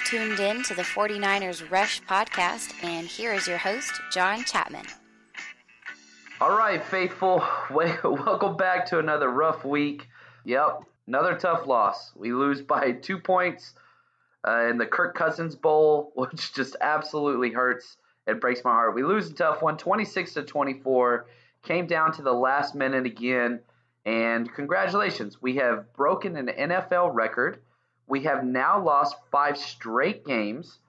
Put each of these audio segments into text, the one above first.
You've tuned in to the 49ers Rush podcast, and here is your host, John Chapman. All right, faithful, welcome back to another rough week. Yep, another tough loss. We lose by two points uh, in the Kirk Cousins Bowl, which just absolutely hurts. It breaks my heart. We lose a tough one, 26 to 24. Came down to the last minute again. And congratulations, we have broken an NFL record. We have now lost five straight games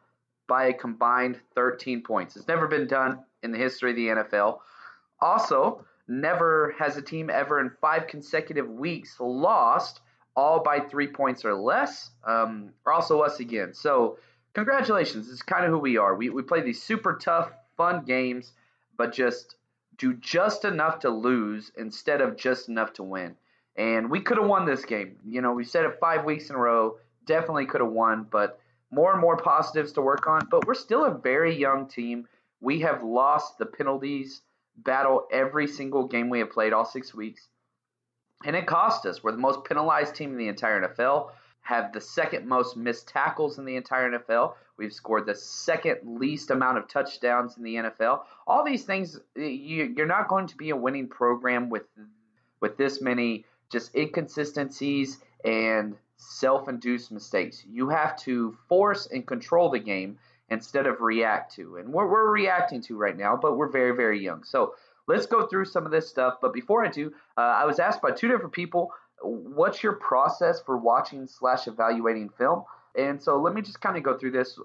by a combined 13 points. It's never been done in the history of the NFL. Also, never has a team ever in five consecutive weeks lost all by three points or less. Um, also, us again. So, congratulations. It's kind of who we are. We, we play these super tough, fun games, but just do just enough to lose instead of just enough to win. And we could have won this game. You know, we said it five weeks in a row. Definitely could have won, but more and more positives to work on. But we're still a very young team. We have lost the penalties battle every single game we have played all six weeks. And it cost us. We're the most penalized team in the entire NFL, have the second most missed tackles in the entire NFL. We've scored the second least amount of touchdowns in the NFL. All these things, you, are not going to be a winning program with with this many just inconsistencies and self-induced mistakes. You have to force and control the game instead of react to. And we're, we're reacting to right now, but we're very, very young. So let's go through some of this stuff. But before I do, uh, I was asked by two different people, what's your process for watching slash evaluating film? And so let me just kind of go through this.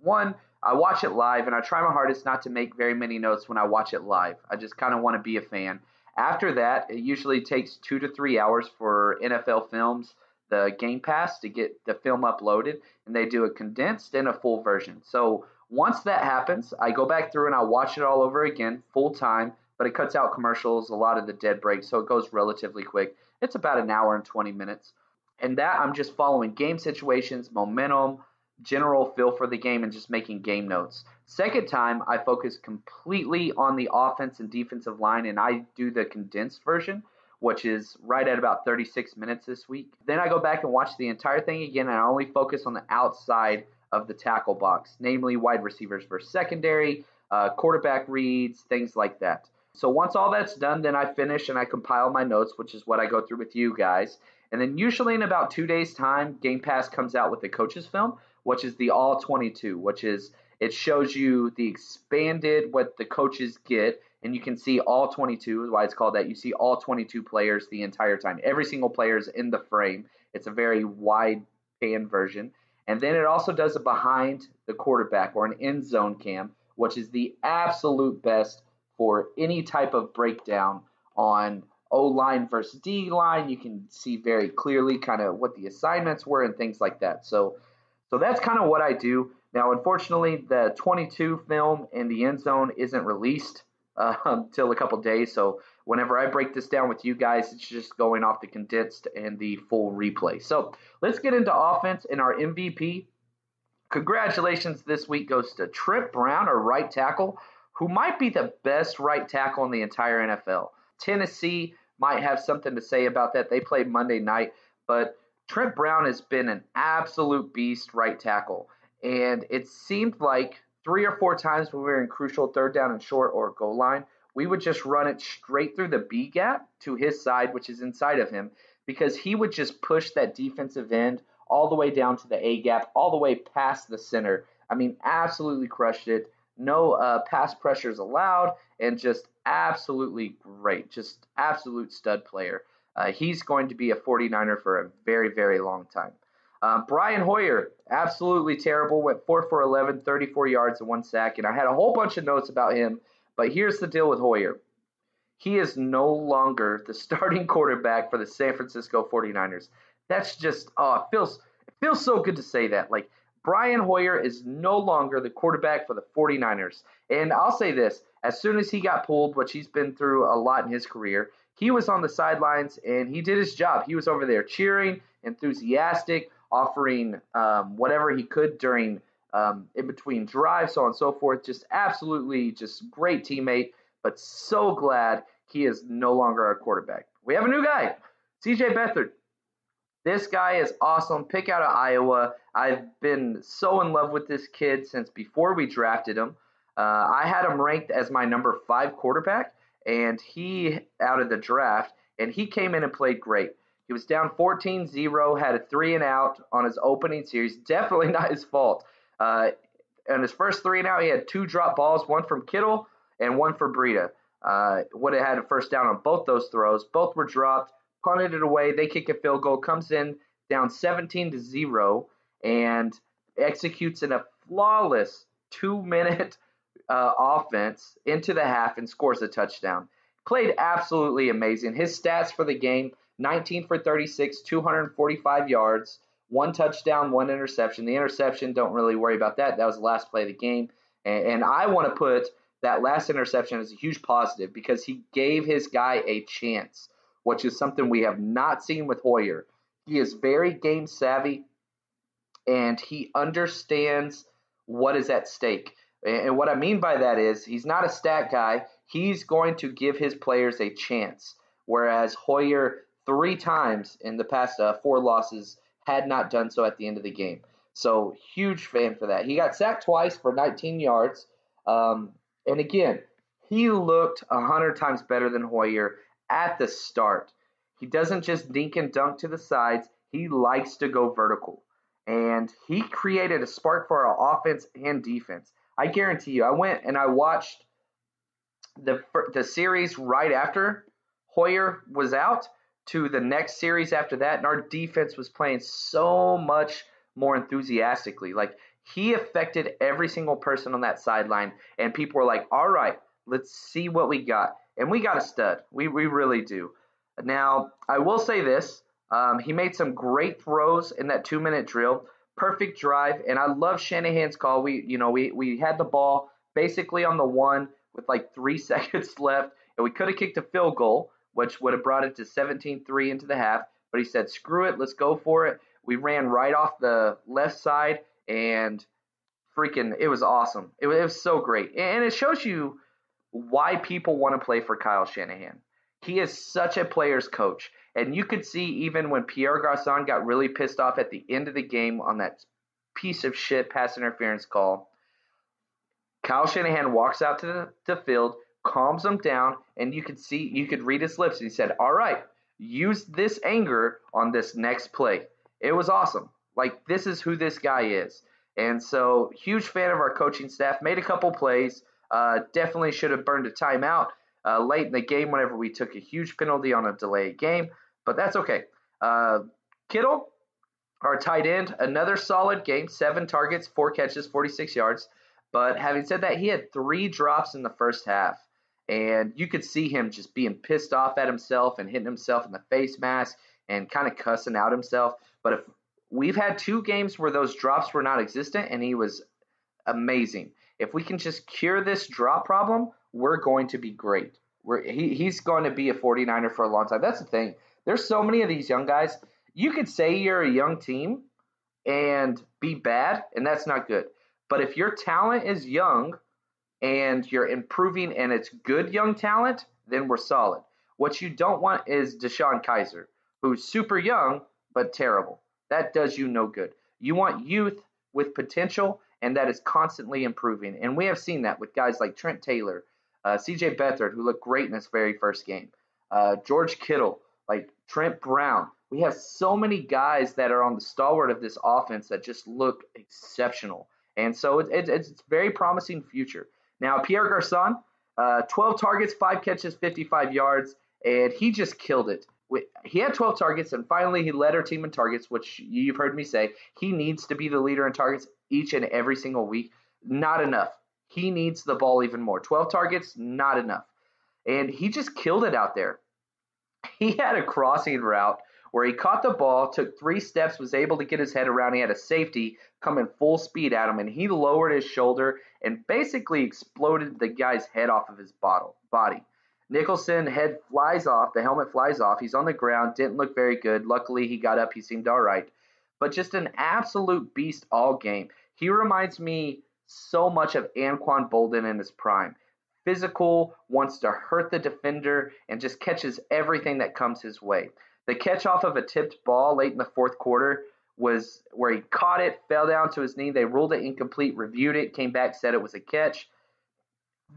One, I watch it live, and I try my hardest not to make very many notes when I watch it live. I just kind of want to be a fan. After that, it usually takes two to three hours for NFL Films, the Game Pass, to get the film uploaded, and they do a condensed and a full version. So once that happens, I go back through and I watch it all over again, full time, but it cuts out commercials, a lot of the dead breaks, so it goes relatively quick. It's about an hour and 20 minutes. And that I'm just following game situations, momentum, general feel for the game, and just making game notes. Second time, I focus completely on the offense and defensive line, and I do the condensed version, which is right at about 36 minutes this week. Then I go back and watch the entire thing again, and I only focus on the outside of the tackle box, namely wide receivers versus secondary, uh, quarterback reads, things like that. So once all that's done, then I finish and I compile my notes, which is what I go through with you guys. And then usually in about two days' time, Game Pass comes out with the coaches film, which is the all 22, which is it shows you the expanded what the coaches get, and you can see all 22. Is why it's called that. You see all 22 players the entire time. Every single player is in the frame. It's a very wide pan version. And then it also does a behind the quarterback or an end zone cam, which is the absolute best for any type of breakdown on O line versus D line. You can see very clearly kind of what the assignments were and things like that. So, so that's kind of what I do. Now, unfortunately, the 22 film in the end zone isn't released uh, until a couple days. So, whenever I break this down with you guys, it's just going off the condensed and the full replay. So, let's get into offense and our MVP. Congratulations this week goes to Trent Brown, our right tackle, who might be the best right tackle in the entire NFL. Tennessee might have something to say about that. They played Monday night, but Trent Brown has been an absolute beast right tackle. And it seemed like three or four times when we were in crucial third down and short or goal line, we would just run it straight through the B gap to his side, which is inside of him, because he would just push that defensive end all the way down to the A gap, all the way past the center. I mean, absolutely crushed it. No uh, pass pressures allowed, and just absolutely great. Just absolute stud player. Uh, he's going to be a 49er for a very, very long time. Um, Brian Hoyer, absolutely terrible. Went 4 for 11, 34 yards and one sack. And I had a whole bunch of notes about him. But here's the deal with Hoyer he is no longer the starting quarterback for the San Francisco 49ers. That's just, oh, it feels, it feels so good to say that. Like, Brian Hoyer is no longer the quarterback for the 49ers. And I'll say this as soon as he got pulled, which he's been through a lot in his career, he was on the sidelines and he did his job. He was over there cheering, enthusiastic, offering um, whatever he could during um, in between drives, so on and so forth. Just absolutely, just great teammate. But so glad he is no longer our quarterback. We have a new guy, C.J. Beathard. This guy is awesome. Pick out of Iowa. I've been so in love with this kid since before we drafted him. Uh, I had him ranked as my number five quarterback, and he out of the draft, and he came in and played great. He was down 14 0, had a three and out on his opening series. Definitely not his fault. Uh, on his first three and out, he had two drop balls, one from Kittle and one for Breida. Uh, would have had a first down on both those throws. Both were dropped, punted it away. They kick a field goal, comes in down 17 to 0, and executes in a flawless two minute uh, offense into the half and scores a touchdown. Played absolutely amazing. His stats for the game 19 for 36, 245 yards, one touchdown, one interception. The interception, don't really worry about that. That was the last play of the game. And, and I want to put that last interception as a huge positive because he gave his guy a chance, which is something we have not seen with Hoyer. He is very game savvy and he understands what is at stake. And what I mean by that is he's not a stat guy. He's going to give his players a chance. Whereas Hoyer, three times in the past uh, four losses, had not done so at the end of the game. So huge fan for that. He got sacked twice for 19 yards. Um, and again, he looked 100 times better than Hoyer at the start. He doesn't just dink and dunk to the sides, he likes to go vertical. And he created a spark for our offense and defense. I guarantee you, I went and I watched the the series right after Hoyer was out to the next series after that, and our defense was playing so much more enthusiastically. Like he affected every single person on that sideline, and people were like, "All right, let's see what we got." And we got a stud. We we really do. Now I will say this: um, he made some great throws in that two minute drill. Perfect drive, and I love Shanahan's call. We you know we we had the ball basically on the one with like three seconds left, and we could have kicked a field goal which would have brought it to 17-3 into the half. But he said, "Screw it, let's go for it." We ran right off the left side, and freaking, it was awesome. It was, it was so great, and it shows you why people want to play for Kyle Shanahan. He is such a player's coach, and you could see even when Pierre Garcon got really pissed off at the end of the game on that piece of shit pass interference call. Kyle Shanahan walks out to the, the field, calms him down, and you could see, you could read his lips. He said, All right, use this anger on this next play. It was awesome. Like, this is who this guy is. And so, huge fan of our coaching staff. Made a couple plays. Uh, definitely should have burned a timeout uh, late in the game whenever we took a huge penalty on a delayed game, but that's okay. Uh, Kittle, our tight end, another solid game. Seven targets, four catches, 46 yards. But having said that, he had three drops in the first half and you could see him just being pissed off at himself and hitting himself in the face mask and kind of cussing out himself. But if we've had two games where those drops were not existent and he was amazing. If we can just cure this drop problem, we're going to be great. We're, he, he's going to be a 49er for a long time. That's the thing. There's so many of these young guys. You could say you're a young team and be bad, and that's not good. But if your talent is young and you're improving and it's good young talent, then we're solid. What you don't want is DeShone Kizer, who's super young but terrible. That does you no good. You want youth with potential and that is constantly improving. And we have seen that with guys like Trent Taylor, uh, CJ Beathard, who looked great in his very first game, uh, George Kittle, like Trent Brown. We have so many guys that are on the stalwart of this offense that just look exceptional. And so it, it, it's very promising future. Now, Pierre Garcon, uh, 12 targets, 5 catches, 55 yards, and he just killed it. He had 12 targets, and finally he led our team in targets, which you've heard me say. He needs to be the leader in targets each and every single week. Not enough. He needs the ball even more. 12 targets, not enough. And he just killed it out there. He had a crossing route where he caught the ball, took three steps, was able to get his head around. He had a safety coming full speed at him, and he lowered his shoulder and basically exploded the guy's head off of his bottle, body. Nicholson head flies off, the helmet flies off. He's on the ground, didn't look very good. Luckily, he got up, he seemed all right. But just an absolute beast all game. He reminds me so much of Anquan Boldin in his prime. Physical, wants to hurt the defender, and just catches everything that comes his way. The catch off of a tipped ball late in the fourth quarter was where he caught it, fell down to his knee. They ruled it incomplete, reviewed it, came back, said it was a catch.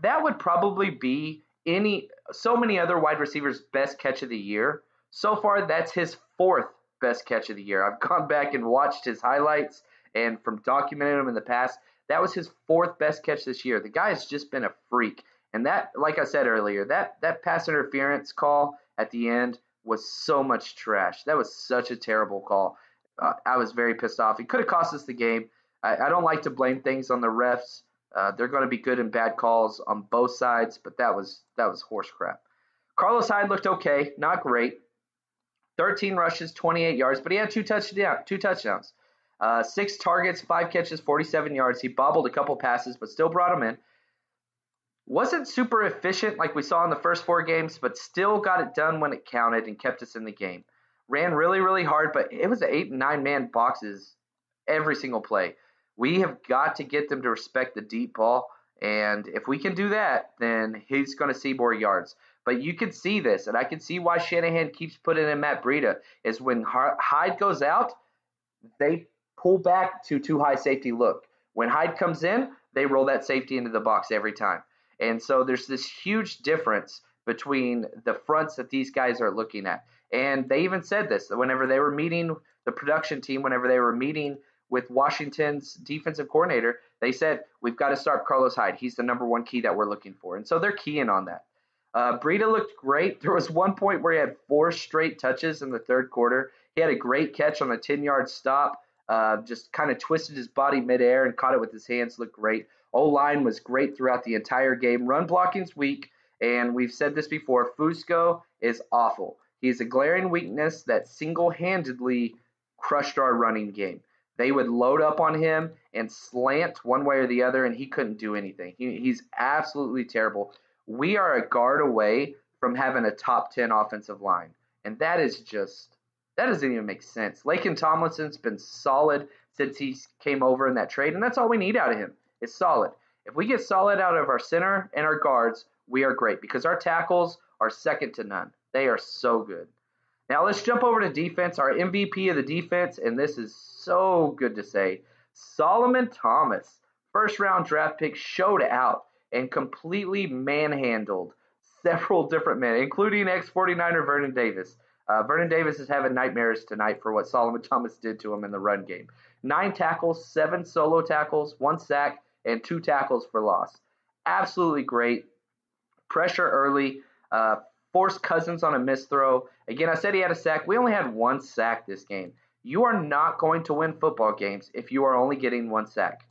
That would probably be any so many other wide receivers' best catch of the year. So far, that's his fourth best catch of the year. I've gone back and watched his highlights and from documenting him in the past. That was his fourth best catch this year. The guy has just been a freak. And that, like I said earlier, that that pass interference call at the end was so much trash. That was such a terrible call. Uh, I was very pissed off. It could have cost us the game. I, I, don't like to blame things on the refs. Uh, they're going to be good and bad calls on both sides, but that was that was horse crap. Carlos Hyde looked okay, not great. 13 rushes, 28 yards, but he had two touchdowns. Two touchdowns. Uh, six targets, five catches, 47 yards. He bobbled a couple passes, but still brought him in. Wasn't super efficient like we saw in the first four games, but still got it done when it counted and kept us in the game. Ran really, really hard, but it was eight and nine man boxes every single play. We have got to get them to respect the deep ball. And if we can do that, then he's going to see more yards. But you can see this, and I can see why Shanahan keeps putting in Matt Breida, is when Hyde goes out, they pull back to two high safety look. When Hyde comes in, they roll that safety into the box every time. And so there's this huge difference between the fronts that these guys are looking at. And they even said this whenever they were meeting the production team, whenever they were meeting with Washington's defensive coordinator, they said, We've got to start Carlos Hyde. He's the number one key that we're looking for. And so they're keying on that. Uh, Breida looked great. There was one point where he had four straight touches in the third quarter. He had a great catch on a 10 yard stop, uh, just kind of twisted his body midair and caught it with his hands. Looked great. O line was great throughout the entire game. Run blocking's weak, and we've said this before. Fusco is awful. He's a glaring weakness that single handedly crushed our running game. They would load up on him and slant one way or the other, and he couldn't do anything. He, he's absolutely terrible. We are a guard away from having a top 10 offensive line, and that is just. That doesn't even make sense. Laken Tomlinson's been solid since he came over in that trade, and that's all we need out of him is solid. If we get solid out of our center and our guards, we are great because our tackles are second to none. They are so good. Now let's jump over to defense. Our MVP of the defense, and this is so good to say, Solomon Thomas, first round draft pick, showed out and completely manhandled several different men, including ex 49er Vernon Davis. Uh, Vernon Davis is having nightmares tonight for what Solomon Thomas did to him in the run game. Nine tackles, seven solo tackles, one sack, and two tackles for loss. Absolutely great. Pressure early. Uh, forced Cousins on a missed throw. Again, I said he had a sack. We only had one sack this game. You are not going to win football games if you are only getting one sack.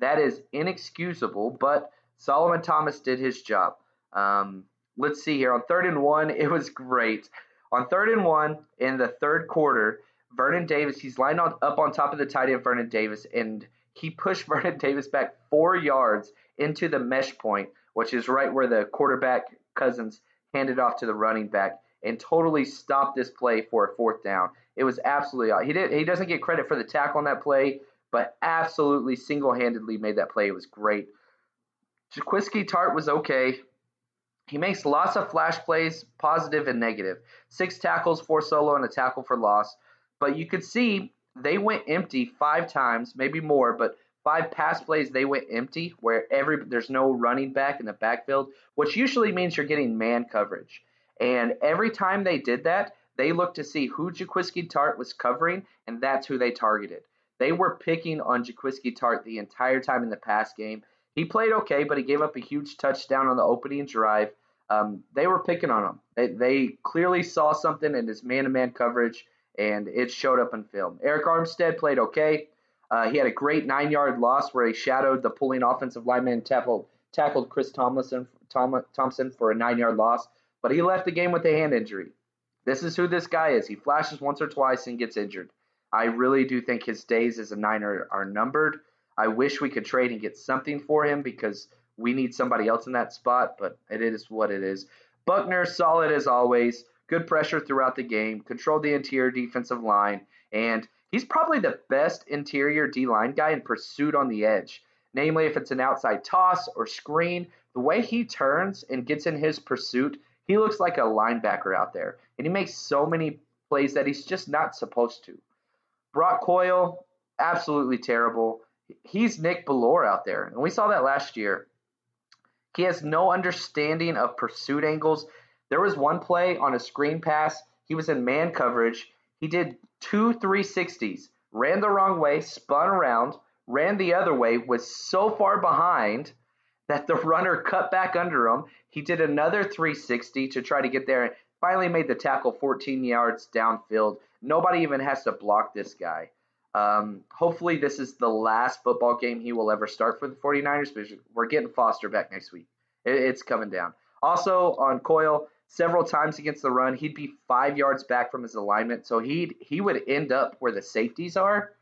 That is inexcusable, but Solomon Thomas did his job. Um, let's see here. On third and one, it was great. On third and one in the third quarter, Vernon Davis, he's lined up on top of the tight end, Vernon Davis, and he pushed Vernon Davis back four yards into the mesh point, which is right where the quarterback Cousins handed off to the running back, and totally stopped this play for a fourth down. It was absolutely he did he doesn't get credit for the tackle on that play, but absolutely single-handedly made that play. It was great. Jaquiski Tartt was okay. He makes lots of flash plays, positive and negative. Six tackles, four solo, and a tackle for loss. But you could see they went empty five times, maybe more, but five pass plays they went empty where every there's no running back in the backfield, which usually means you're getting man coverage. And every time they did that, they looked to see who Jaquiski Tartt was covering, and that's who they targeted. They were picking on Jaquiski Tartt the entire time in the pass game. He played okay, but he gave up a huge touchdown on the opening drive. Um, they were picking on him. They, they clearly saw something in his man-to-man coverage, and it showed up in film. Arik Armstead played okay. Uh, he had a great nine-yard loss where he shadowed the pulling offensive lineman, tackled tackled Chris Tomlinson Tom, Thompson for a nine-yard loss, but he left the game with a hand injury. This is who this guy is. He flashes once or twice and gets injured. I really do think his days as a Niner are numbered. I wish we could trade and get something for him because we need somebody else in that spot, but it is what it is. Buckner, solid as always. Good pressure throughout the game, controlled the interior defensive line, and he's probably the best interior D line guy in pursuit on the edge. Namely, if it's an outside toss or screen, the way he turns and gets in his pursuit, he looks like a linebacker out there. And he makes so many plays that he's just not supposed to. Brock Coyle, absolutely terrible. He's Nick Bellore out there, and we saw that last year. He has no understanding of pursuit angles. There was one play on a screen pass. He was in man coverage. He did two 360s, ran the wrong way, spun around, ran the other way, was so far behind that the runner cut back under him. He did another 360 to try to get there and finally made the tackle 14 yards downfield. Nobody even has to block this guy. Um, hopefully, this is the last football game he will ever start for the 49ers. But we're getting Foster back next week. It, it's coming down. Also, on Coyle, several times against the run, he'd be five yards back from his alignment. So he'd, he would end up where the safeties are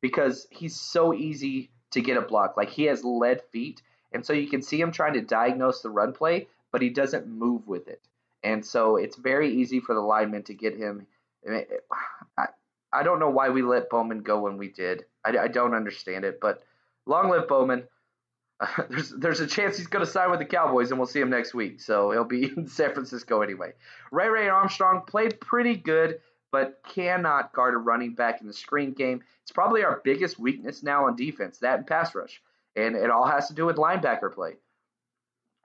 because he's so easy to get a block. Like he has lead feet. And so you can see him trying to diagnose the run play, but he doesn't move with it. And so it's very easy for the lineman to get him. I, I don't know why we let Bowman go when we did. I, I don't understand it, but long live Bowman. There's there's a chance he's going to sign with the Cowboys, and we'll see him next week. So he'll be in San Francisco anyway. Ray Ray Armstrong played pretty good, but cannot guard a running back in the screen game. It's probably our biggest weakness now on defense, that and pass rush. And it all has to do with linebacker play.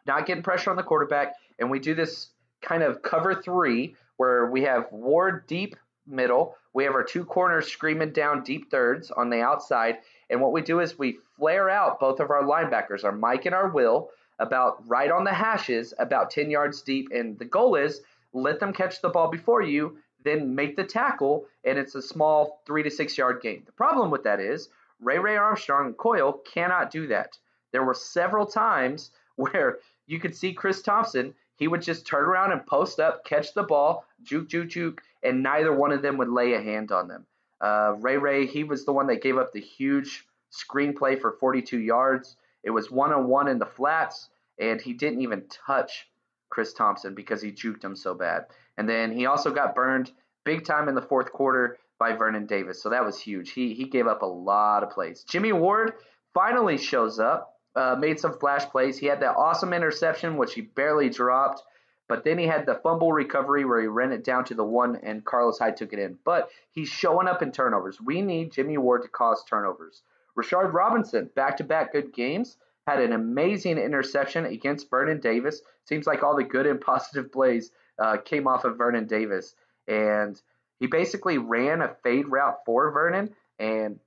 Not getting pressure on the quarterback, and we do this kind of cover three where we have Ward deep middle. We have our two corners screaming down deep thirds on the outside. And what we do is we flare out both of our linebackers, our Mike and our Will, about right on the hashes, about 10 yards deep. And the goal is let them catch the ball before you, then make the tackle, and it's a small three to six yard gain. The problem with that is Ray Ray Armstrong and Coyle cannot do that. There were several times where you could see Chris Thompson he would just turn around and post up, catch the ball, juke, juke, juke, and neither one of them would lay a hand on them. Uh, Ray Ray, he was the one that gave up the huge screenplay for 42 yards. It was one on one in the flats, and he didn't even touch Chris Thompson because he juked him so bad. And then he also got burned big time in the fourth quarter by Vernon Davis. So that was huge. He he gave up a lot of plays. Jimmy Ward finally shows up uh, made some flash plays. He had that awesome interception, which he barely dropped. But then he had the fumble recovery where he ran it down to the one and Carlos Hyde took it in. But he's showing up in turnovers. We need Jimmy Ward to cause turnovers. Rashard Robinson, back to back good games, had an amazing interception against Vernon Davis. Seems like all the good and positive plays uh, came off of Vernon Davis. And he basically ran a fade route for Vernon, and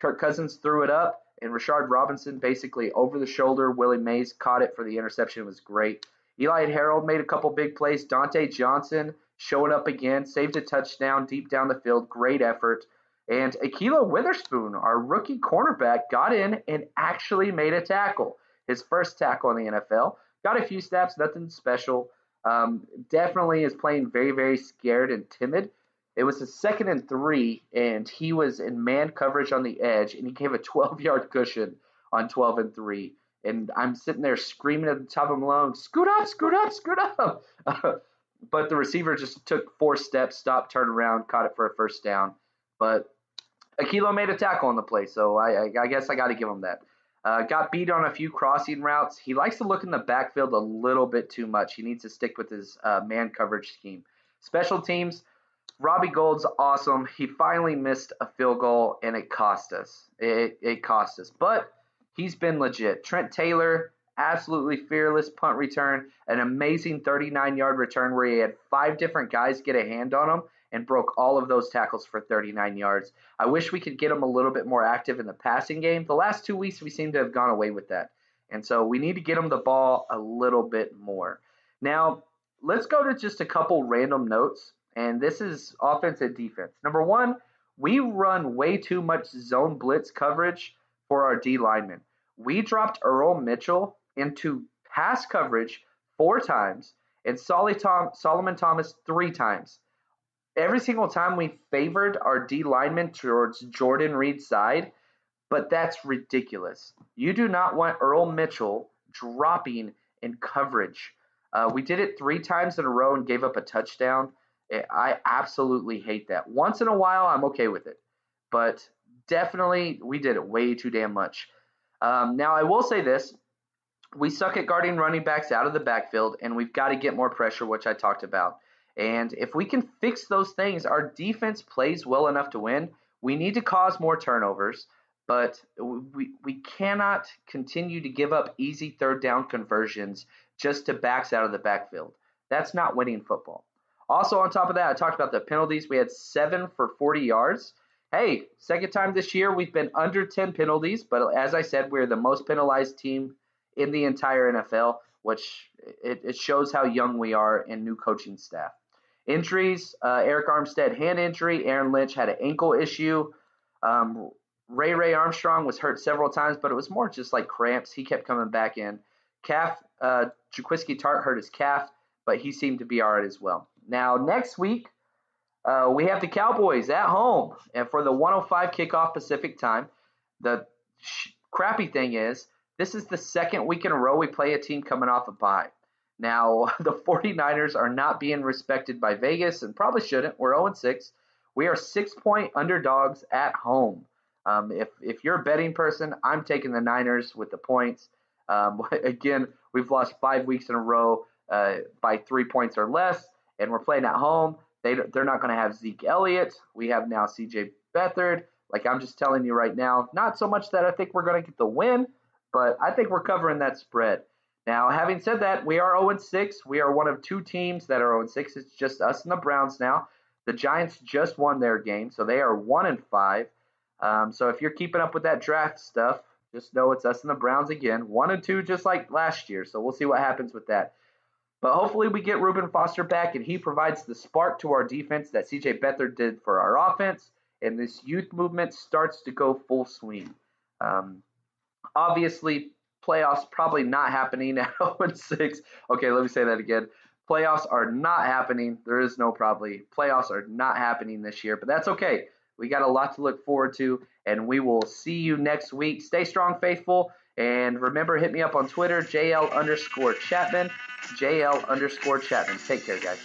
Kirk Cousins threw it up and Rashard Robinson basically over the shoulder. Willie Mays caught it for the interception. It was great. Eli Harold made a couple big plays. Dontae Johnson showing up again, saved a touchdown deep down the field. Great effort. And Ahkello Witherspoon, our rookie cornerback, got in and actually made a tackle. His first tackle in the NFL. Got a few snaps, nothing special. Um, definitely is playing very, very scared and timid. It was a second and three, and he was in man coverage on the edge, and he gave a 12 yard cushion on 12 and three. And I'm sitting there screaming at the top of my lungs, scoot up, scoot up, scoot up. but the receiver just took four steps, stopped, turned around, caught it for a first down. But Ahkello made a tackle on the play, so I, I, I guess I got to give him that. Uh, got beat on a few crossing routes. He likes to look in the backfield a little bit too much. He needs to stick with his uh, man coverage scheme. Special teams, Robbie Gould's awesome. He finally missed a field goal, and it cost us. It, it cost us. But he's been legit. Trent Taylor, absolutely fearless punt return, an amazing 39 yard return where he had five different guys get a hand on him and broke all of those tackles for 39 yards. I wish we could get him a little bit more active in the passing game. The last two weeks, we seem to have gone away with that. And so we need to get him the ball a little bit more. Now, let's go to just a couple random notes and this is offense and defense. Number one, we run way too much zone blitz coverage for our D linemen. We dropped Earl Mitchell into pass coverage four times and Tom, Solomon Thomas three times. Every single time we favored our D lineman towards Jordan Reed's side, but that's ridiculous. You do not want Earl Mitchell dropping in coverage. Uh, we did it three times in a row and gave up a touchdown. I absolutely hate that. Once in a while, I'm okay with it, but definitely we did it way too damn much. Um, now, I will say this: we suck at guarding running backs out of the backfield, and we've got to get more pressure, which I talked about. And if we can fix those things, our defense plays well enough to win. We need to cause more turnovers, but we, we cannot continue to give up easy third down conversions just to backs out of the backfield. That's not winning football. Also, on top of that, I talked about the penalties. We had seven for 40 yards. Hey, second time this year we've been under 10 penalties, but as I said, we're the most penalized team in the entire NFL, which it, it shows how young we are and new coaching staff. Injuries: uh, Arik Armstead hand injury. Aaron Lynch had an ankle issue. Um, Ray Ray Armstrong was hurt several times, but it was more just like cramps. He kept coming back in. Calf, uh, Jaquiski Tartt hurt his calf, but he seemed to be all right as well. Now, next week, uh, we have the Cowboys at home, and for the 105 kickoff Pacific time. The sh- crappy thing is, this is the second week in a row we play a team coming off a bye. Now, the 49ers are not being respected by Vegas and probably shouldn't. We're 0 6. We are six point underdogs at home. Um, if, if you're a betting person, I'm taking the Niners with the points. Um, again, we've lost five weeks in a row uh, by three points or less and we're playing at home. They they're not going to have Zeke Elliott. We have now C.J. Beathard. Like I'm just telling you right now, not so much that I think we're going to get the win, but I think we're covering that spread. Now, having said that, we are 0 6. We are one of two teams that are 0 6. It's just us and the Browns now. The Giants just won their game, so they are 1 and 5. Um, so if you're keeping up with that draft stuff, just know it's us and the Browns again. 1 and 2, just like last year. So we'll see what happens with that. But hopefully we get Reuben Foster back and he provides the spark to our defense that CJ Beathard did for our offense, and this youth movement starts to go full swing. Um, obviously, playoffs probably not happening at 0 6. Okay, let me say that again. Playoffs are not happening. There is no probably. Playoffs are not happening this year, but that's okay. We got a lot to look forward to, and we will see you next week. Stay strong, faithful. And remember, hit me up on Twitter, JL underscore Chapman, JL underscore Chapman. Take care, guys.